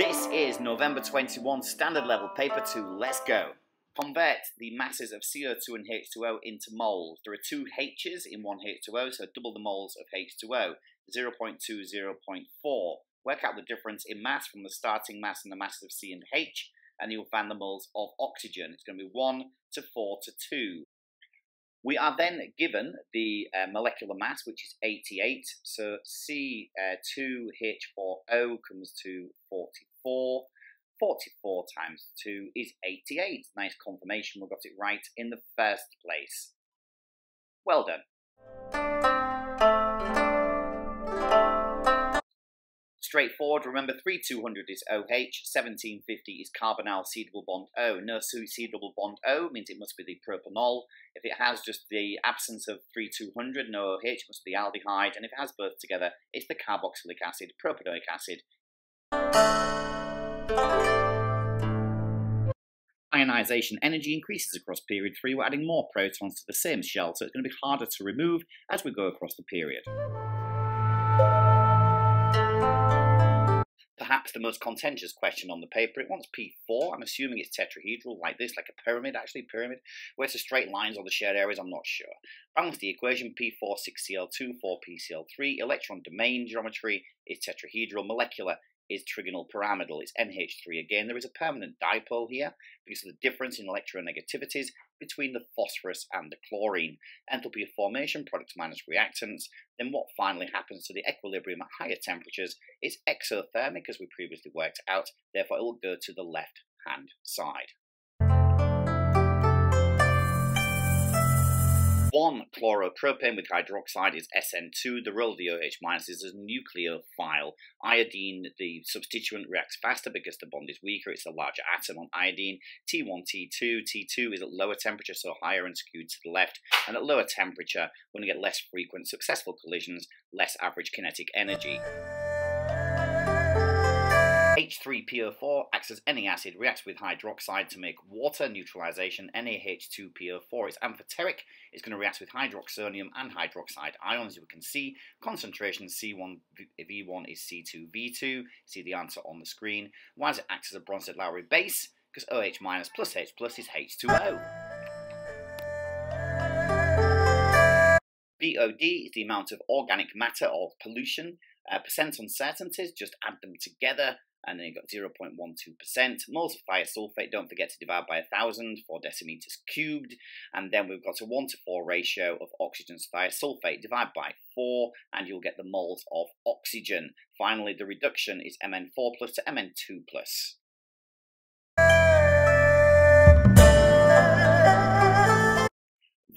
This is November 21 standard level paper 2. Let's go. Convert the masses of CO2 and H2O into moles. There are two H's in one H2O, so double the moles of H2O, 0.2, 0.4. Work out the difference in mass from the starting mass and the masses of C and H, and you'll find the moles of oxygen. It's going to be 1 to 4 to 2. We are then given the uh, molecular mass, which is 88. So C2H4O uh, comes to 44. 44 times 2 is 88. Nice confirmation, we got it right in the first place. Well done. Straightforward. Remember, 3200 is OH, 1750 is carbonyl C double bond O. No C double bond O means it must be the propanol. If it has just the absence of 3200, no OH, it must be the aldehyde. And if it has both together, it's the carboxylic acid, propanoic acid. Ionization energy increases across period 3. We're adding more protons to the same shell, so it's going to be harder to remove as we go across the period. Perhaps the most contentious question on the paper. It wants P4. I'm assuming it's tetrahedral like this, like a pyramid, actually, pyramid. Where it's a straight lines or the shared areas, I'm not sure. Balance the equation P4, 6Cl2, 4PCl3. Electron domain geometry is tetrahedral. Molecular is trigonal pyramidal. It's NH3 again. There is a permanent dipole here because of the difference in electronegativities between the phosphorus and the chlorine. Enthalpy of formation, product minus reactants. Then what finally happens to the equilibrium at higher temperatures is exothermic as we previously worked out. Therefore it will go to the left hand side. 1 chloropropane with hydroxide is SN2. The role of the OH minus is a nucleophile. Iodine, the substituent, reacts faster because the bond is weaker. It's a larger atom on iodine. T1, T2. T2 is at lower temperature, so higher and skewed to the left. And at lower temperature, we're going to get less frequent successful collisions, less average kinetic energy. H3PO4 acts as any acid, reacts with hydroxide to make water, neutralization, NaH2PO4 is amphoteric, it's going to react with hydroxonium and hydroxide ions, we can see. Concentration C1V1 is C2V2, see the answer on the screen. Why does it act as a Bronsted-Lowry base? Because OH minus plus H plus is H2O. BOD is the amount of organic matter or pollution. Uh, percent uncertainties, just add them together and then you've got 0.12%. Multiply a sulfate, don't forget to divide by 1,000 for decimeters cubed, and then we've got a 1 to 4 ratio of oxygen to thiosulfate, divide by 4, and you'll get the moles of oxygen. Finally, the reduction is Mn4 plus to Mn2 plus.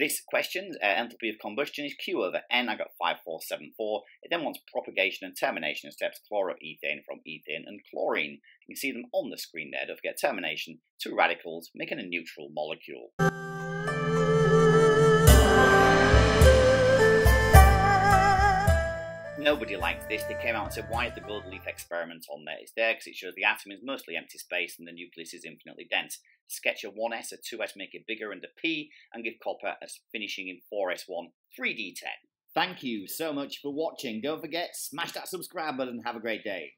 This question, uh, enthalpy of combustion, is Q over N. I got 5474. It then wants propagation and termination steps, chloroethane from ethane and chlorine. You can see them on the screen there. Don't forget termination, two radicals, making a neutral molecule. Nobody liked this. They came out and said, why is the gold leaf experiment on there? It's there because it shows the atom is mostly empty space and the nucleus is infinitely dense. Sketch a 1s, a 2s, make it bigger, and a p, and give copper as finishing in 4s1, 3d10. Thank you so much for watching. Don't forget, smash that subscribe button. Have a great day.